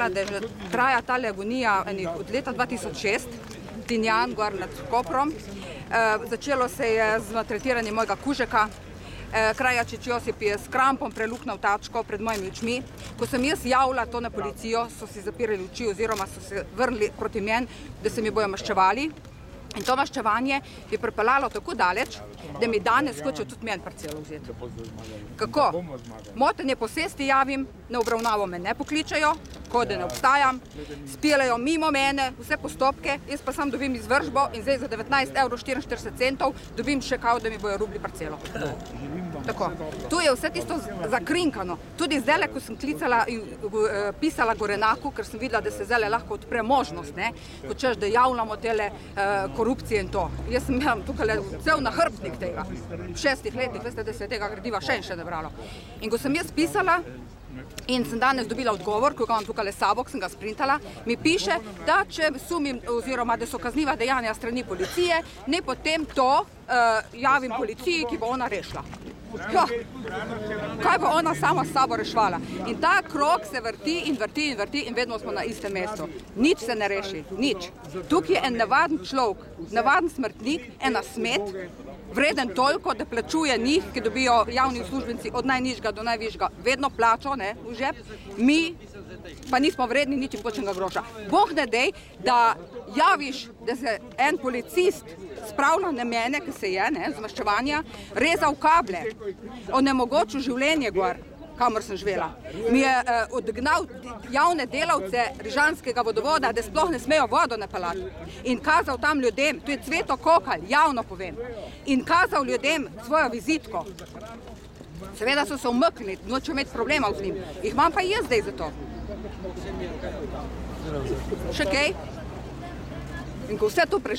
rekla, da že traja ta agonija od leta 2006, Tinjan, gor nad Koprom. Eh, začelo se je z maltretiranjem mojega kužeka, eh, Krajačič Josip je s krampom preluknal tačko pred mojimi očmi. Ko sem jaz javila to na policijo, so si zapirali oči oziroma so se vrnili proti meni, da se mi bojo maščevali. In to maščevanje je pripeljalo tako daleč, da mi danes hočejo tudi meni parcelo vzeti. Kako? Motenje posesti javim, na obravnavo me ne pokličajo, kot da ne obstajam, spijelajo mimo mene vse postopke, jaz pa sam dobim izvržbo in zdaj za 19 evrov 44 centov dobim še kao, da mi bojo rubli parcelo. Tako. Tu je vse tisto zakrinkano. Tudi zdaj, ko sem klicala in uh, pisala Gorenaku, ker sem videla, da se zdaj lahko odpre možnost, ne, ko češ, da javljamo tele uh, korupcije in to. Jaz sem imela tukaj cel nahrbnik tega. V šestih letih, veste, da se je tega gradiva še in še ne bralo. In ko sem jaz pisala, In sem danes dobila odgovor, ko ga imam tukaj le sabo, sem ga sprintala, mi piše, da če sumim oziroma da so kazniva dejanja strani policije, ne potem to uh, javim policiji, ki bo ona rešila. Ja, kaj bo ona sama s sabo rešvala? In ta krok se vrti in vrti in vrti in vedno smo na istem mestu. Nič se ne reši, nič. Tukaj je en navaden človek, navaden smrtnik, ena smet, vreden toliko, da plačuje njih, ki dobijo javni uslužbenci od najnižjega do najvišjega, vedno plačo ne, v žep, mi pa nismo vredni niti počnega groša. Bog ne dej, da javiš, da se en policist spravlja na mene, ki se je, ne, z maščevanja, rezal kable, onemogočil življenje gor kamor sem živela. Mi je uh, odgnal javne delavce Rižanskega vodovoda, da sploh ne smejo vodo napeljati. In kazal tam ljudem, tu je cveto kokal, javno povem, in kazal ljudem svojo vizitko. Seveda so se umrknili, nočem imeti problemov z njim. Jih imam pa jaz zdaj za to. Še kaj? In ko vse to prešlo,